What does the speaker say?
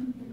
Mm-hmm.